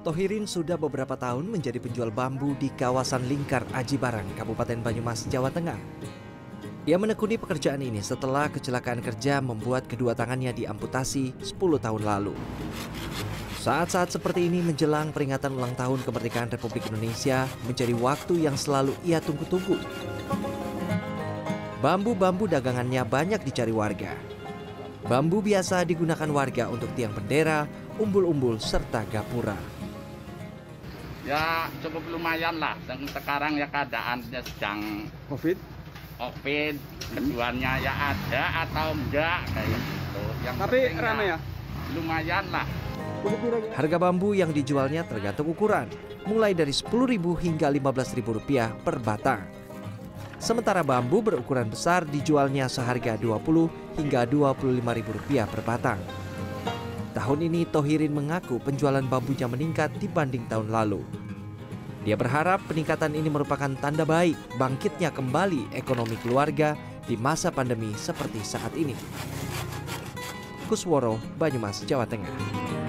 Tohirin sudah beberapa tahun menjadi penjual bambu di kawasan Lingkar Aji Barang, Kabupaten Banyumas, Jawa Tengah. Ia menekuni pekerjaan ini setelah kecelakaan kerja membuat kedua tangannya diamputasi 10 tahun lalu. Saat-saat seperti ini menjelang peringatan ulang tahun kemerdekaan Republik Indonesia menjadi waktu yang selalu ia tunggu-tunggu. Bambu-bambu dagangannya banyak dicari warga. Bambu biasa digunakan warga untuk tiang bendera, umbul-umbul, serta gapura. Ya cukup lumayan lah. Dan sekarang ya keadaannya sedang COVID? covid, keduanya ya ada atau enggak kayak gitu. Yang Tapi penting rame ya? Lumayan lah. Harga bambu yang dijualnya tergantung ukuran, mulai dari Rp10.000 hingga Rp15.000 per batang. Sementara bambu berukuran besar dijualnya seharga Rp20 hingga Rp25.000 per batang. Tahun ini Tohirin mengaku penjualan bambunya meningkat dibanding tahun lalu. Dia berharap peningkatan ini merupakan tanda baik bangkitnya kembali ekonomi keluarga di masa pandemi seperti saat ini. Kusworo, Banyumas, Jawa Tengah.